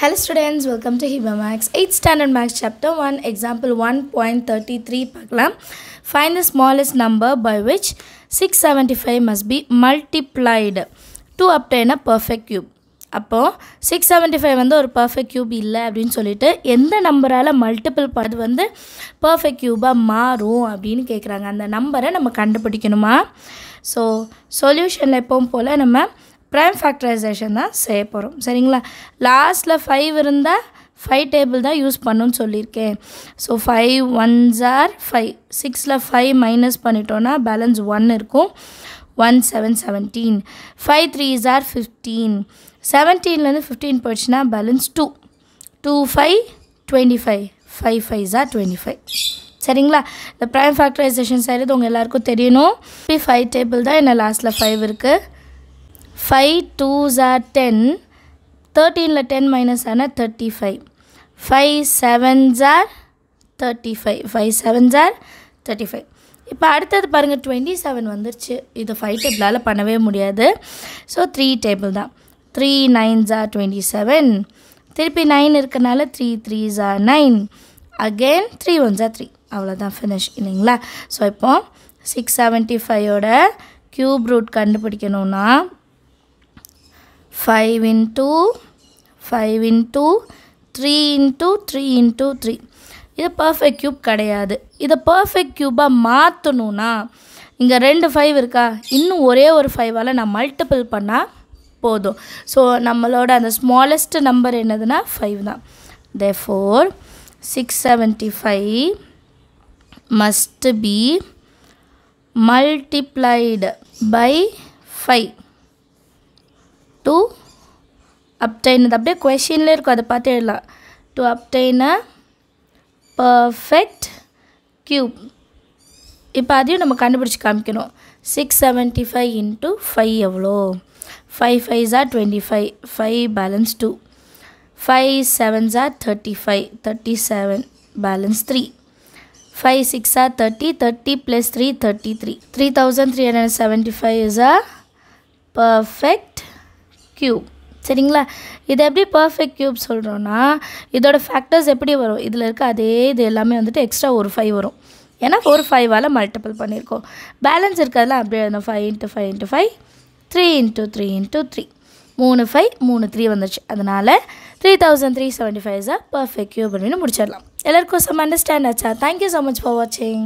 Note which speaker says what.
Speaker 1: Hello students, welcome to Hiba Max. 8th standard max chapter 1 example 1.33 பார்க்கலாம். Find the smallest number by which 675 must be multiplied to obtain a perfect cube. அப்போது six seventy five வந்து ஒரு perfect cube இல்லை அப்படின்னு சொல்லிட்டு எந்த நம்பரால் multiple பண்ணது வந்து பர்ஃபெக்ட் க்யூபாக மாறும் அப்படின்னு கேட்குறாங்க அந்த நம்பரை நம்ம கண்டுபிடிக்கணுமா? ஸோ சொல்யூஷனில் எப்பவும் போல் நம்ம ப்ரைம் ஃபேக்டரைசேஷன் தான் செய்ய போகிறோம் சரிங்களா? லாஸ்ட்டில் ஃபைவ் இருந்தால் ஃபைவ் டேபிள் தான் யூஸ் பண்ணுன்னு சொல்லியிருக்கேன். So five ones are five சிக்ஸில் ஃபைவ் மைனஸ் பண்ணிட்டோன்னா பேலன்ஸ் ஒன் இருக்கும். One seven seventeen five threes are fifteen செவன்டீன்லேருந்து fifteen போயிடுச்சுன்னா balance two two five twenty five five five are twenty five சரிங்களா? இந்த prime factorisation செய்கிறது உங்கள் எல்லாருக்கும் தெரியணும். இப்போ ஃபைவ் டேபிள் தான் என்ன லாஸ்ட்டில் ஃபைவ் இருக்குது ஃபைவ் டூ ஜார் டென் தேர்ட்டீனில் டென் மைனஸ் ஆனால் தேர்ட்டி ஃபைவ் ஃபைவ் செவன் ஜார் தேர்ட்டி ஃபைவ் ஃபைவ் செவன் ஜார் தேர்ட்டி ஃபைவ் இப்போ அடுத்தது பாருங்கள் டுவெண்ட்டி செவன் வந்துருச்சு. இது ஃபைவ் டேபிளால் பண்ணவே முடியாது. ஸோ த்ரீ டேபிள் தான். த்ரீ நைன் ஜார் டுவெண்ட்டி செவன் திருப்பி நைன் இருக்கனால த்ரீ த்ரீ ஜார் நைன் அகெயின் த்ரீ ஒன் ஜார் த்ரீ அவ்வளோதான் ஃபினிஷ் இல்லைங்களா? ஸோ இப்போ சிக்ஸ் செவன்ட்டி ஃபைவோட க்யூப் ரூட் கண்டுபிடிக்கணும்னா five into five into three into three into three இது பர்ஃபெக்ட் க்யூப் கிடையாது. இதை பர்ஃபெக்ட் க்யூபாக மாற்றணுன்னா இங்கே ரெண்டு ஃபைவ் இருக்கா? இன்னும் ஒரே ஒரு ஃபைவால் நான் மல்டிபிள் பண்ணால் போதும். ஸோ நம்மளோட அந்த ஸ்மாலஸ்ட் நம்பர் என்னதுன்னா ஃபைவ் தான். The four six seventy five must be multiplied by five obtain அப்படியே கொஷின்லேயே இருக்கும். அதை பார்த்து எழுதலாம். To obtain a perfect cube இப்போ அதையும் நம்ம கண்டுபிடிச்சி காமிக்கணும். Six seventy five into five எவ்வளோ? Five five are twenty five five balance two five seven are thirty five thirty seven balance three five six are thirty thirty plus three thirty three three thousand three hundred seventy five is a perfect cube சரிங்களா? இதை எப்படி perfect cube சொல்கிறோன்னா இதோட factors எப்படி வரும்? இதில் இருக்க அதே இது எல்லாமே வந்துட்டு எக்ஸ்ட்ரா ஒரு ஃபைவ் வரும். ஏன்னா ஒரு ஃபைவால் மல்டிபிள் பண்ணியிருக்கோம். பேலன்ஸ் இருக்கிறதுலாம் அப்படியே எழுதணும் five into five into five three into three into three மூணு ஃபைவ் மூணு த்ரீ வந்துச்சு அதனால் three thousand three seventy five perfect cube அப்படின்னு முடிச்சிடலாம். எல்லாருக்கும் சம் அண்டர்ஸ்டாண்ட் ஆச்சா? Thank you so much for வாட்சிங்